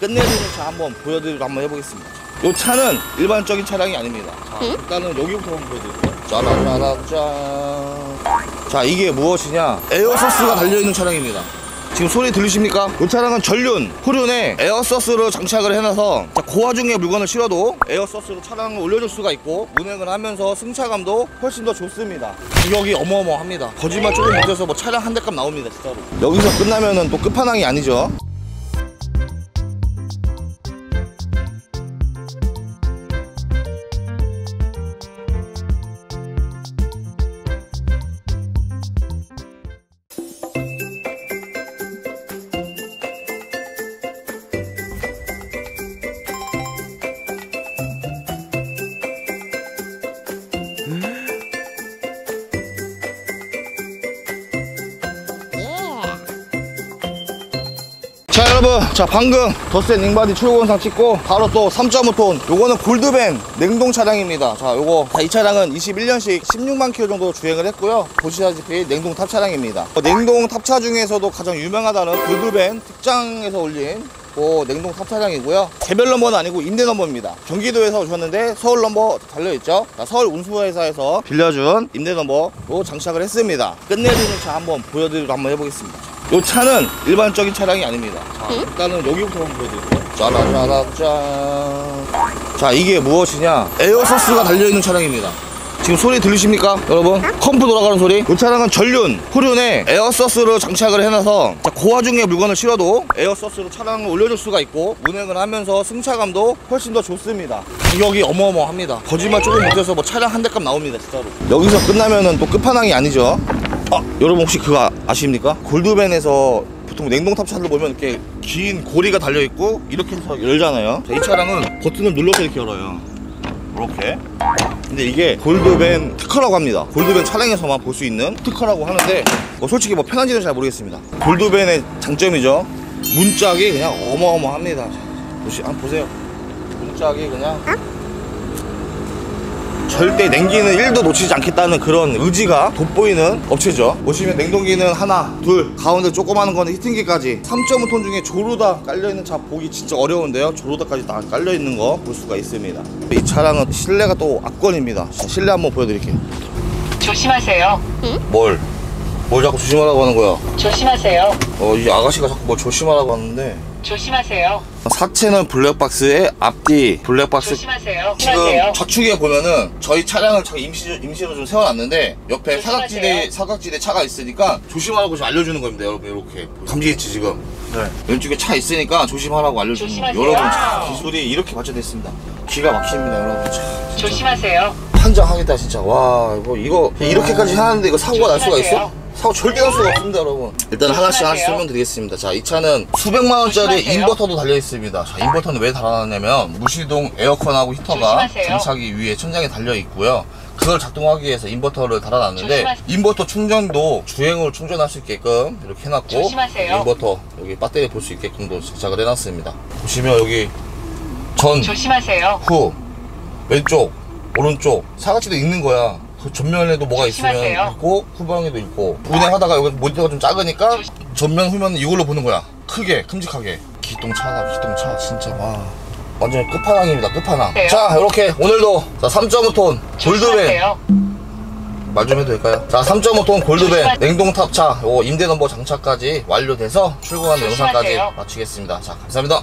끝내주는 차 한번 보여드리고 한번 해보겠습니다. 이 차는 일반적인 차량이 아닙니다. 자, 일단은 여기부터 한번 보여드릴게요. 짜라짜라짠. 자, 이게 무엇이냐? 에어서스가 달려있는 차량입니다. 지금 소리 들리십니까? 이 차량은 전륜, 후륜에 에어서스를 장착을 해놔서 자, 그 물건을 실어도 에어서스로 차량을 올려줄 수가 있고 운행을 하면서 승차감도 훨씬 더 좋습니다. 가격이 어마어마합니다. 거짓말 조금 못해서 뭐 차량 한 대값 나옵니다, 진짜로. 여기서 끝나면은 또 끝판왕이 아니죠. 여러분 자 방금 더센 윙바디 출고 영상 찍고 바로 또 3.5톤 요거는 골드밴 냉동 차량입니다. 자 요거 자, 이 차량은 21년식 16만 킬로 정도 주행을 했고요. 보시다시피 냉동 탑 차량입니다. 어, 냉동 탑차 중에서도 가장 유명하다는 골드밴 특장에서 올린 그 냉동 탑 차량이고요. 개별 넘버는 아니고 임대 넘버입니다. 경기도에서 오셨는데 서울 넘버 달려있죠? 자, 서울 운수회사에서 빌려준 임대 넘버로 장착을 했습니다. 끝내주는 차 한번 보여드리고 한번 해보겠습니다 이 차는 일반적인 차량이 아닙니다. 자, 일단은 여기부터 한번 보여드릴게요. 짜라짜라짠. 자, 이게 무엇이냐? air sus가 달려있는 차량입니다. 지금 소리 들리십니까? 여러분? comp 돌아가는 소리? 이 차량은 전륜, 후륜에 air sus를 장착을 해놔서 와중에 물건을 실어도 air sus로 차량을 올려줄 수가 있고 운행을 하면서 승차감도 훨씬 더 좋습니다. 가격이 어마어마합니다. 거짓말 조금 보태서 뭐 차량 한 대값 나옵니다, 진짜로. 여기서 끝나면은 또 끝판왕이 아니죠. 아, 여러분 혹시 그거 아- 아십니까? 골드밴에서 보통 냉동탑 차들 보면 이렇게 긴 고리가 달려 있고 이렇게 해서 열잖아요. 자, 이 차량은 버튼을 눌러서 이렇게 열어요. 이렇게. 근데 이게 골드벤 특허라고 합니다. 골드벤 차량에서만 볼 수 있는 특허라고 하는데 뭐 솔직히 뭐 편한지는 잘 모르겠습니다. 골드벤의 장점이죠. 문짝이 그냥 어마어마합니다. 보시, 한번 보세요. 문짝이 그냥 절대 냉기는 1도 놓치지 않겠다는 그런 의지가 돋보이는 업체죠. 보시면 냉동기는 하나, 둘, 가운데 조그마한 거는 히팅기까지 3.5톤 중에 조르다 깔려있는 차 보기 진짜 어려운데요. 조르다까지 다 깔려있는 거 볼 수가 있습니다. 이 차량은 실내가 또 압권입니다. 자, 실내 한번 보여드릴게요. 조심하세요. 뭘? 뭘 자꾸 조심하라고 하는 거야? 조심하세요. 어, 이 아가씨가 자꾸 뭘 조심하라고 하는데 조심하세요. 사체는 블랙박스에 앞뒤 블랙박스 조심하세요. 지금 조심하세요. 좌측에 보면은 저희 차량을 임시, 임시로 좀 세워놨는데 옆에 조심하세요. 사각지대 사각지대 차가 있으니까 조심하라고 좀 알려주는 겁니다 여러분 이렇게 감지했지 지금 네. 왼쪽에 차 있으니까 조심하라고 알려주는 거예요 조심하세요. 여러분 차 기술이 이렇게 발전됐습니다 기가 막힙니다 여러분 차. 조심하세요. 환장하겠다 진짜 와 이거 이거 이렇게까지 하는데 이거 사고가 날 수가 있어? 사고 절대 날 수가 없습니다 여러분 일단 하나씩 하나씩. 설명드리겠습니다 자 이 차는 수백만 원짜리 조심하세요. 인버터도 달려있습니다 자 인버터는 왜 달아놨냐면 무시동 에어컨하고 히터가. 장착이 위에 천장에 달려있고요 그걸 작동하기 위해서 인버터를 달아놨는데 조심하세요. 인버터 충전도 주행으로 충전할 수 있게끔 이렇게 해놨고 조심하세요. 인버터 여기 배터리 볼 수 있게끔도 장착을 해놨습니다 보시면 여기 전 조심하세요. 후 왼쪽 오른쪽 사각지대 있는 거야 그 전면에도 뭐가 있으면 조심하세요. 있고 후방에도 있고 운행하다가 여기 모니터가 좀 작으니까 조심- 전면 후면 이걸로 보는 거야 크게 큼직하게 기똥차다 기똥차 진짜 와 완전 끝판왕입니다 끝판왕 네. 자 이렇게 오늘도 자 3.5톤 골드벤. 말 좀 해도 될까요? 자 3.5톤 골드벤 냉동탑차 요 임대 넘버 장착까지 완료돼서 출고하는 영상까지. 마치겠습니다 자 감사합니다